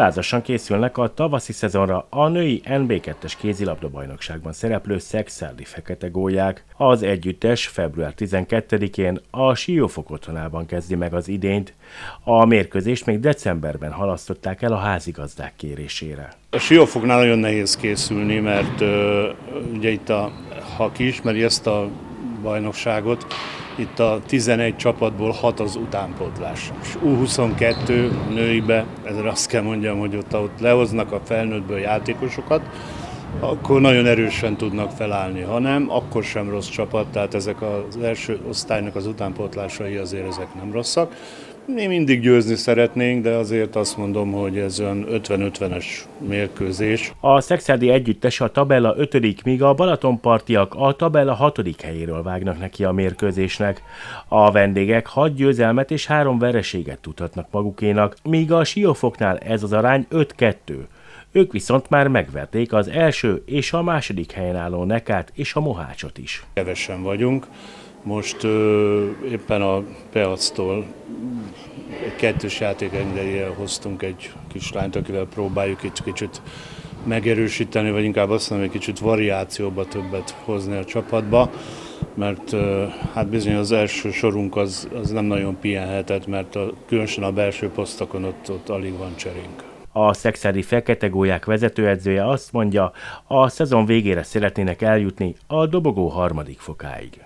Lázasan készülnek a tavaszi szezonra a női NB2-es kézilabda bajnokságban szereplő szexádi fekete gólyák. Az együttes február 12-én a Siófok otthonában kezdi meg az idényt. A mérkőzést még decemberben halasztották el a házigazdák kérésére. A Siófoknál nagyon nehéz készülni, mert ö, ugye itt a, ha kiismeri ezt a bajnokságot, itt a 11 csapatból 6 az utánpótlás. És U22 nőibe, ezzel azt kell mondjam, hogy ott, ott lehoznak a felnőttből játékosokat, akkor nagyon erősen tudnak felállni. Ha nem, akkor sem rossz csapat, tehát ezek az első osztálynak az utánpótlásai azért ezek nem rosszak. Mi mindig győzni szeretnénk, de azért azt mondom, hogy ez olyan 50-50-es mérkőzés. A Szexádi együttes a tabella 5 míg a Balatonpartiak a tabella 6 helyéről vágnak neki a mérkőzésnek. A vendégek 6 győzelmet és 3 vereséget tudhatnak magukénak, míg a Siófoknál ez az arány 5-2. Ők viszont már megverték az első és a második helyen álló Nekát és a Mohácsot is. Kevesen vagyunk, most ö, éppen a Peactól egy kettős játékengedélye hoztunk egy kislányt, akivel próbáljuk itt kicsit megerősíteni, vagy inkább azt mondom, egy kicsit variációba többet hozni a csapatba, mert hát bizony az első sorunk az, az nem nagyon pihenhetett, mert a, különösen a belső posztokon ott, ott alig van cserénk. A szexádi fekete gólyák vezetőedzője azt mondja, a szezon végére szeretnének eljutni a dobogó harmadik fokáig.